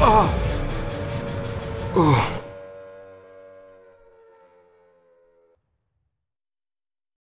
Oh. Oh.